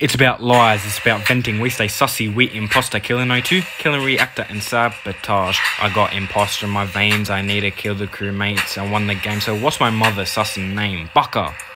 It's about lies, it's about venting. We stay sussy, we imposter. Killing O2, killing reactor and sabotage. I got imposter in my veins, I need to kill the crewmates. I won the game, so what's my mother sussy name? Bucker.